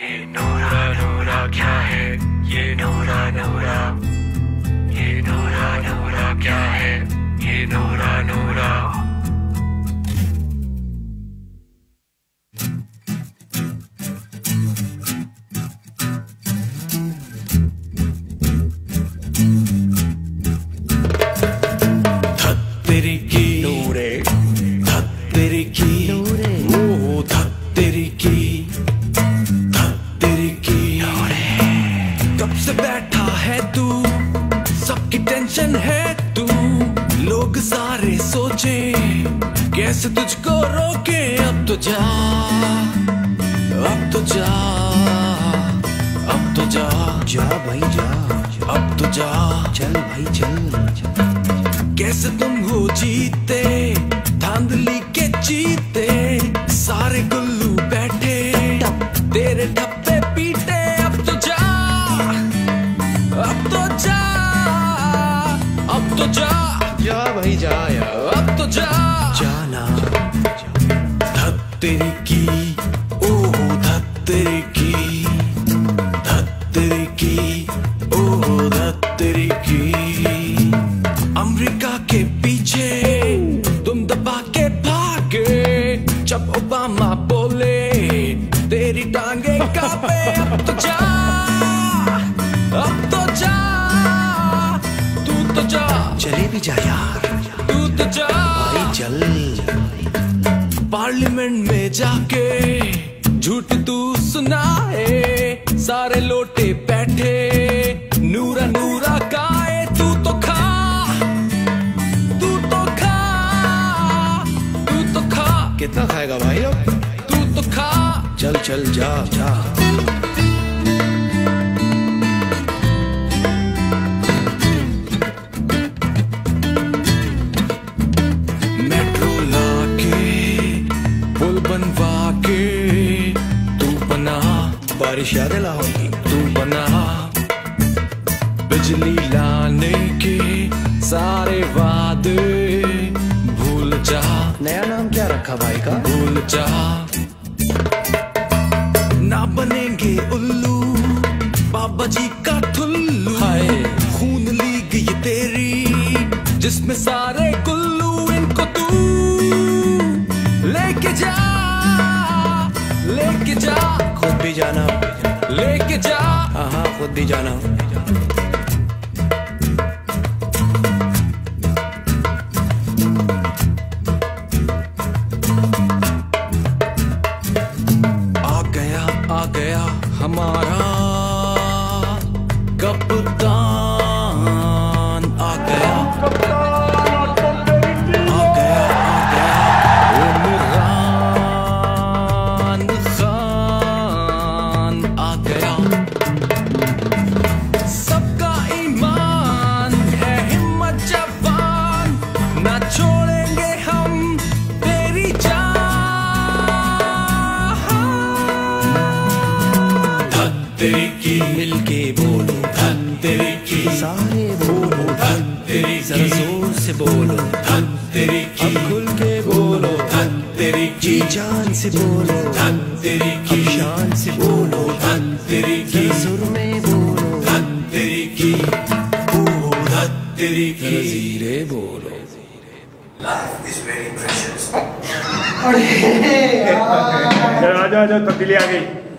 ये Nora Nora क्या है? ये नोरा नोरा, ये नोरा नोरा क्या है? ये नोरा नोरा। टेंशन है तू? लोग सारे सोचे कैसे तुझको रोके? अब तो जा अब तो जा अब तो जा। जा भाई जा। अब तो जा। चल भाई चल। कैसे तुम हो जीते? धांधली के जीते सारे गुल्लू बैठे जा भाई जा यार अब तो जा। जाना। धत्तेरी की ओहो धत्तेरी की। धत्तेरी की ओहो धत्तेरी की। अमेरिका के पीछे तुम दबा के भागे। जब ओबामा बोले तेरी टांगे कांपे। अब तो जा अब तो जा तू तो जा। चले भी जा पार्लियामेंट में जाके झूठ तू सुनाए सारे लोटे बैठे नूरा नूरा गाए तू तो खा तू तो खा तू तो खा। कितना खाएगा भाई अब? तू तो खा। चल चल जा जा। बारिश याद की तू बना बिजली लाने के सारे वादे। भूल जा। नया नाम क्या रखा भाई का? भूल जा। ना बनेंगे उल्लू। बाबा जी का ठुल्लू। हाय। खून ली गई तेरी जिसमें सारे कुल्लू इनको तू लेके जा लेके जा। खुद भी जाना। लेके जा हाँ हाँ खुद भी जाना। आ गया आ गया हमारा कप्तान। आ गया। आ गया आ गया। धत्तेरी की मिलके बोलो धत्तेरी की सारे बोलो धत्तेरी जरा की ज़ोर से बोलो धत्तेरी अब की खुल के बोलो धत्तेरी जी की जान से बोलो धत्तेरी अब की शान से बोलो धत्तेरी की सुर में बोलो धत्तेरी की ओ धत्तेरी की जरा धीरे बोलो। चलो आ जाओ आ जाओ तब्दीली आ गई।